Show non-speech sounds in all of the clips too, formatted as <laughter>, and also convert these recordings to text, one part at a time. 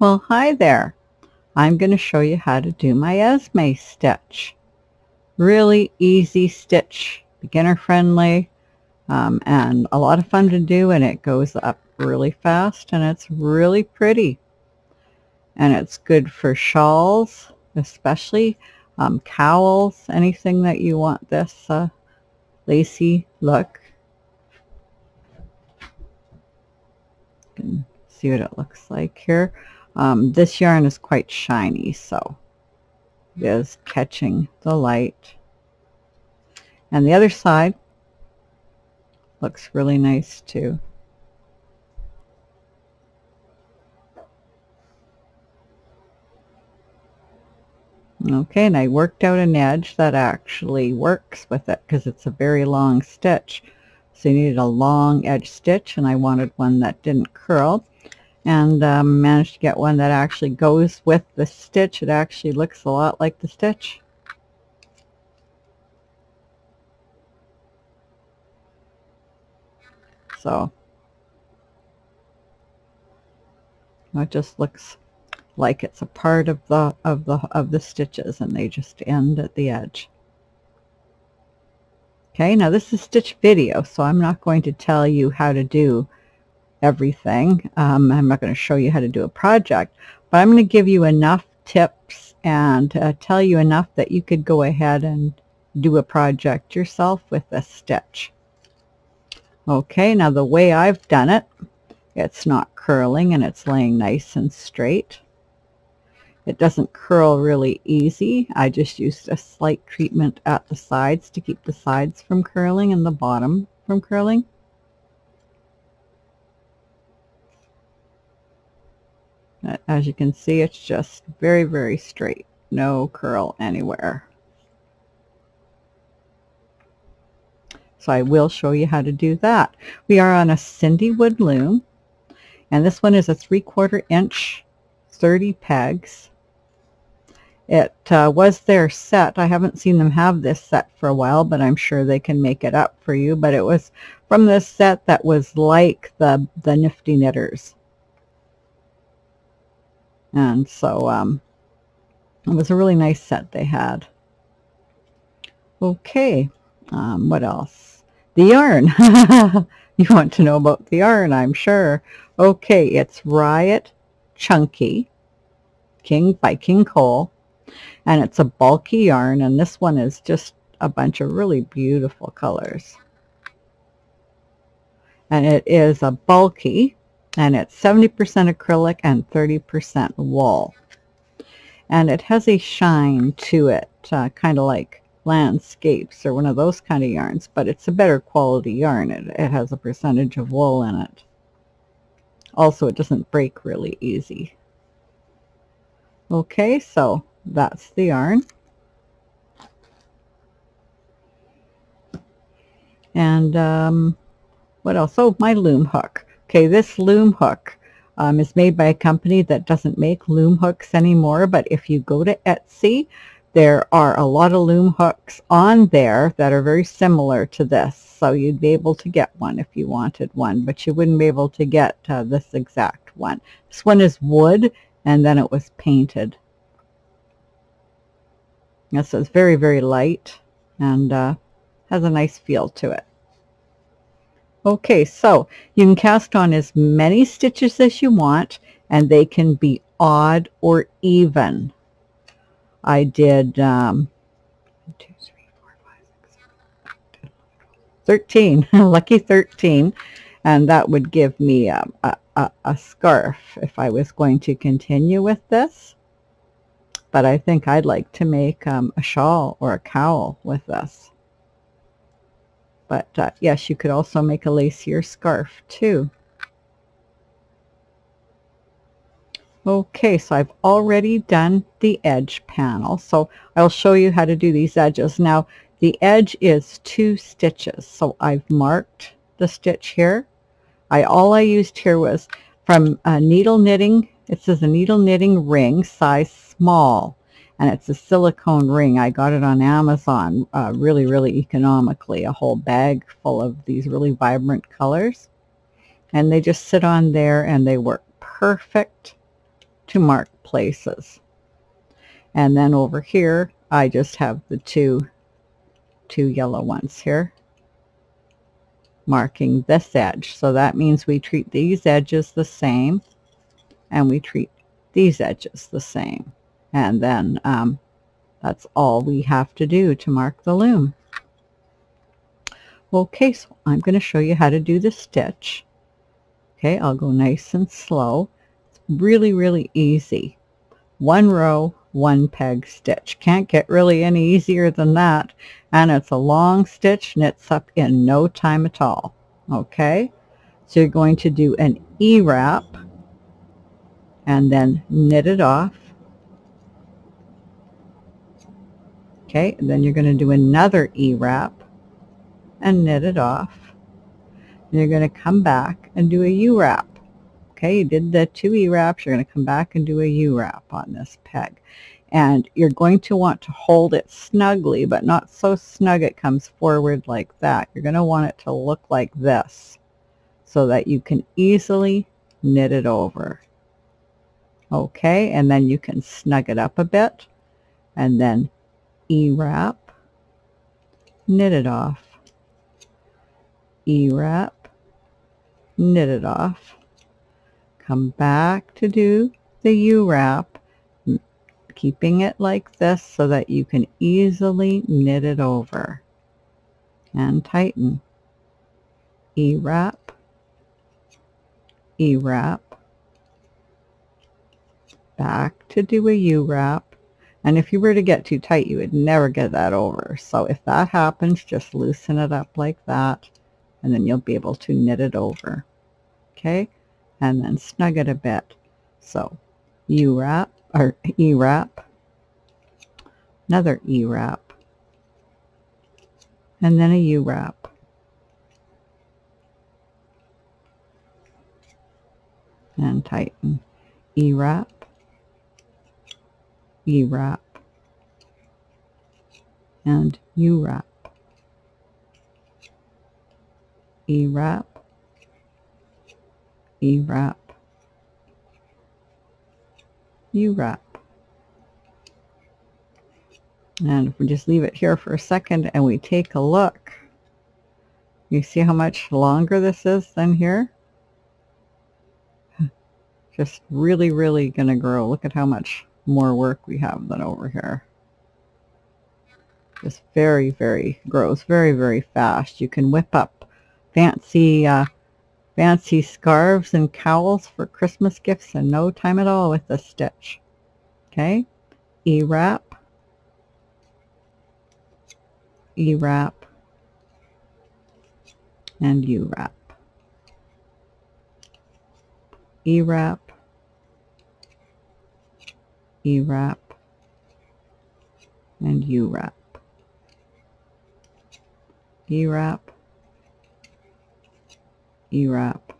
Well, hi there. I'm going to show you how to do my Esme stitch. Really easy stitch, beginner friendly, um, and a lot of fun to do and it goes up really fast and it's really pretty. And it's good for shawls, especially um, cowls, anything that you want this uh, lacy look. You can see what it looks like here. Um, this yarn is quite shiny, so it is catching the light. And the other side looks really nice too. Okay, and I worked out an edge that actually works with it because it's a very long stitch. So you needed a long edge stitch and I wanted one that didn't curl and um, managed to get one that actually goes with the stitch. It actually looks a lot like the stitch. So it just looks like it's a part of the of the of the stitches and they just end at the edge. Okay, now this is stitch video, so I'm not going to tell you how to do everything. Um, I'm not going to show you how to do a project, but I'm going to give you enough tips and uh, tell you enough that you could go ahead and do a project yourself with this stitch. Okay, now the way I've done it, it's not curling and it's laying nice and straight. It doesn't curl really easy. I just used a slight treatment at the sides to keep the sides from curling and the bottom from curling. As you can see, it's just very, very straight. No curl anywhere. So I will show you how to do that. We are on a CinDWood loom. And this one is a 3 quarter inch 30 pegs. It uh, was their set. I haven't seen them have this set for a while, but I'm sure they can make it up for you. But it was from this set that was like the, the Nifty Knitters. And so um, it was a really nice set they had. Okay, um, what else? The yarn. <laughs> you want to know about the yarn, I'm sure. Okay, it's Riot Chunky King by King Cole. And it's a bulky yarn, and this one is just a bunch of really beautiful colors. And it is a bulky and it's 70% acrylic and 30% wool. And it has a shine to it, uh, kind of like landscapes or one of those kind of yarns, but it's a better quality yarn. It, it has a percentage of wool in it. Also, it doesn't break really easy. Okay, so that's the yarn. And um, what else? Oh, my loom hook. Okay, this loom hook um, is made by a company that doesn't make loom hooks anymore, but if you go to Etsy, there are a lot of loom hooks on there that are very similar to this. So you'd be able to get one if you wanted one, but you wouldn't be able to get uh, this exact one. This one is wood, and then it was painted. This is very, very light and uh, has a nice feel to it. Okay, so you can cast on as many stitches as you want, and they can be odd or even. I did um, 13, <laughs> lucky 13, and that would give me a, a, a scarf if I was going to continue with this. But I think I'd like to make um, a shawl or a cowl with this. But uh, yes, you could also make a lacier scarf too. Okay, so I've already done the edge panel. So I'll show you how to do these edges. Now, the edge is two stitches. So I've marked the stitch here. I All I used here was from a needle knitting. It says a needle knitting ring, size small and it's a silicone ring. I got it on Amazon uh, really, really economically, a whole bag full of these really vibrant colors. And they just sit on there and they work perfect to mark places. And then over here, I just have the two, two yellow ones here marking this edge. So that means we treat these edges the same and we treat these edges the same. And then um, that's all we have to do to mark the loom. Okay, so I'm going to show you how to do the stitch. Okay, I'll go nice and slow. It's really, really easy. One row, one peg stitch. Can't get really any easier than that. And it's a long stitch, knits up in no time at all. Okay, so you're going to do an E-wrap and then knit it off. Okay, and then you're going to do another E-wrap and knit it off. And you're going to come back and do a U-wrap. Okay, you did the two E-wraps. You're going to come back and do a U-wrap on this peg. And you're going to want to hold it snugly, but not so snug it comes forward like that. You're going to want it to look like this so that you can easily knit it over. Okay, and then you can snug it up a bit and then E-wrap, knit it off, E-wrap, knit it off, come back to do the U-wrap, keeping it like this so that you can easily knit it over and tighten. E-wrap, E-wrap, back to do a U-wrap. And if you were to get too tight, you would never get that over. So if that happens, just loosen it up like that, and then you'll be able to knit it over. Okay? And then snug it a bit. So U-wrap, or E-wrap, another E-wrap, and then a U-wrap. And tighten. E-wrap, E-wrap and U-wrap. E-wrap, E-wrap, U-wrap. And if we just leave it here for a second and we take a look, you see how much longer this is than here? Just really, really going to grow. Look at how much more work we have than over here. Just very, very, grows very, very fast. You can whip up fancy, uh, fancy scarves and cowls for Christmas gifts in no time at all with this stitch. Okay, E-wrap, E-wrap, and U-wrap. E-wrap, E-wrap, and U-wrap. E-wrap, E-wrap,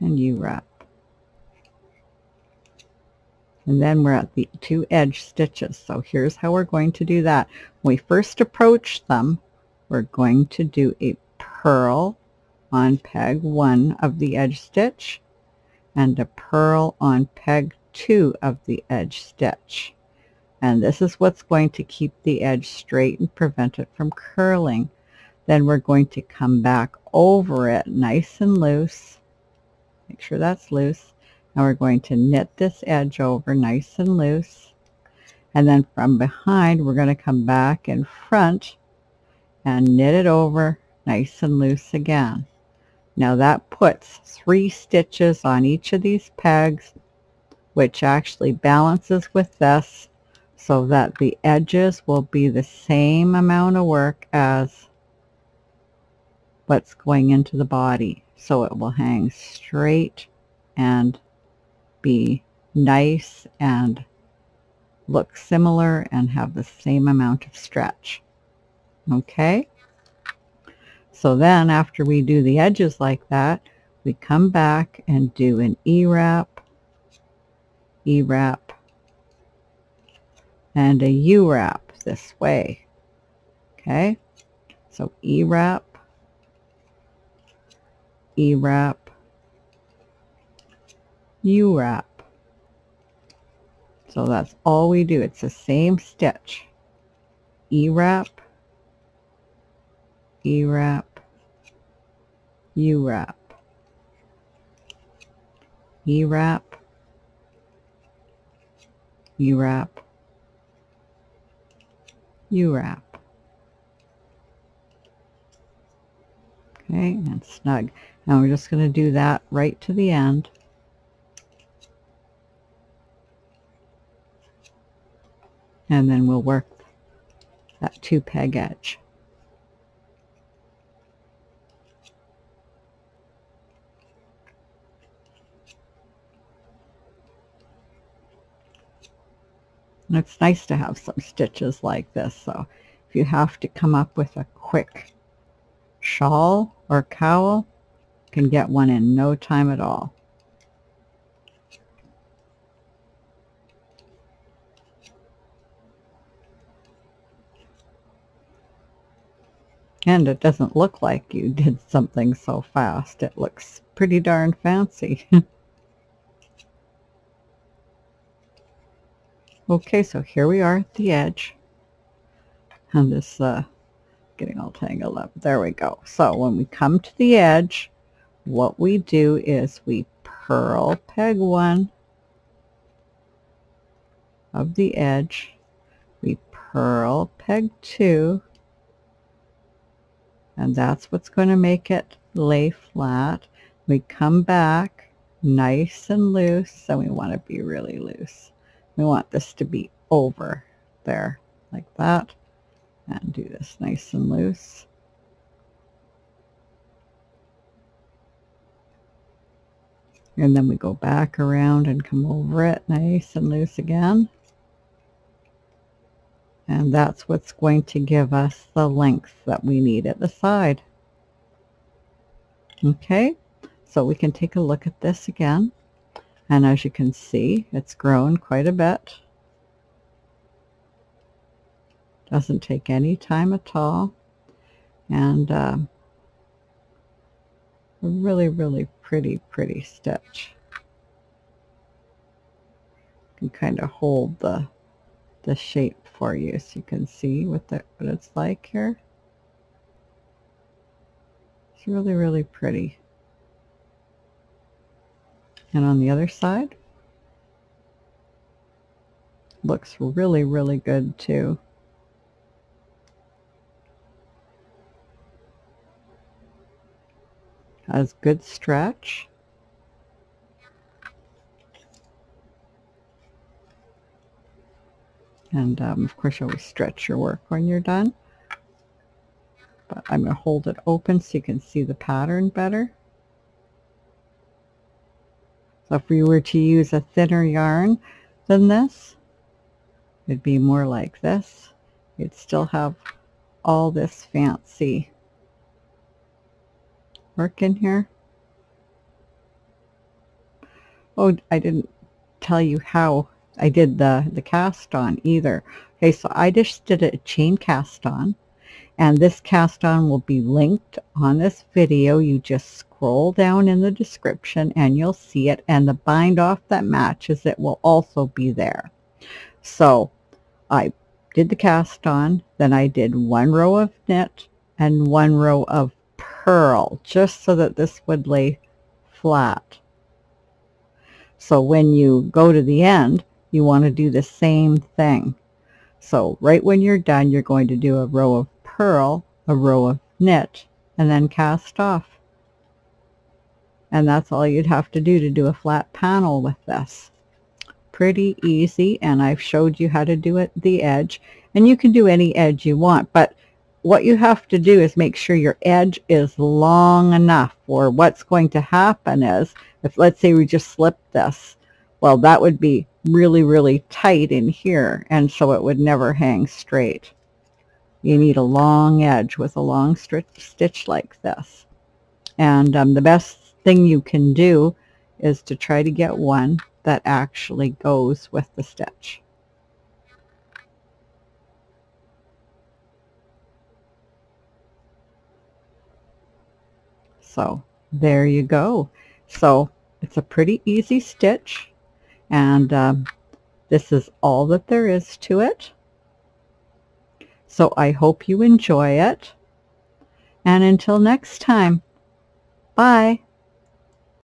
and U-wrap. And then we're at the two edge stitches. So here's how we're going to do that. When we first approach them, we're going to do a purl on peg one of the edge stitch and a purl on peg two of the edge stitch. And this is what's going to keep the edge straight and prevent it from curling. Then we're going to come back over it nice and loose. Make sure that's loose. Now we're going to knit this edge over nice and loose. And then from behind, we're going to come back in front and knit it over nice and loose again. Now that puts three stitches on each of these pegs which actually balances with this so that the edges will be the same amount of work as what's going into the body. So it will hang straight and be nice and look similar and have the same amount of stretch. Okay? So then after we do the edges like that, we come back and do an E-wrap E-wrap and a U-wrap this way. Okay, so E-wrap, E-wrap, U-wrap. So that's all we do. It's the same stitch. E-wrap, E-wrap, U-wrap, E-wrap, U-wrap, U-wrap. Okay, and snug. Now we're just going to do that right to the end. And then we'll work that two peg edge. And it's nice to have some stitches like this. So if you have to come up with a quick shawl or cowl, you can get one in no time at all. And it doesn't look like you did something so fast. It looks pretty darn fancy. <laughs> okay, so here we are at the edge. And this uh, getting all tangled up. There we go. So when we come to the edge, what we do is we purl peg one of the edge. We purl peg two and that's what's going to make it lay flat. We come back nice and loose, and we want to be really loose. We want this to be over there like that and do this nice and loose. And then we go back around and come over it nice and loose again. And that's what's going to give us the length that we need at the side. Okay, so we can take a look at this again. And as you can see, it's grown quite a bit. Doesn't take any time at all. And uh, a really, really pretty, pretty stitch. You can kind of hold the, the shape for you so you can see what, the, what it's like here. It's really, really pretty. And on the other side, looks really, really good too. Has good stretch. And um, of course, you always stretch your work when you're done. But I'm going to hold it open so you can see the pattern better. So if we were to use a thinner yarn than this, it'd be more like this. You'd still have all this fancy work in here. Oh, I didn't tell you how I did the, the cast on either. Okay, so I just did a chain cast on and this cast on will be linked on this video. You just scroll down in the description and you'll see it and the bind off that matches it will also be there. So I did the cast on, then I did one row of knit and one row of purl just so that this would lay flat. So when you go to the end, you want to do the same thing. So right when you're done, you're going to do a row of purl, a row of knit, and then cast off. And that's all you'd have to do to do a flat panel with this. Pretty easy, and I've showed you how to do it the edge. And you can do any edge you want, but what you have to do is make sure your edge is long enough, or what's going to happen is, if let's say we just slip this, well, that would be really, really tight in here, and so it would never hang straight. You need a long edge with a long stitch like this. And um, the best thing you can do is to try to get one that actually goes with the stitch. So there you go. So It's a pretty easy stitch and um, this is all that there is to it. So I hope you enjoy it. And until next time, bye.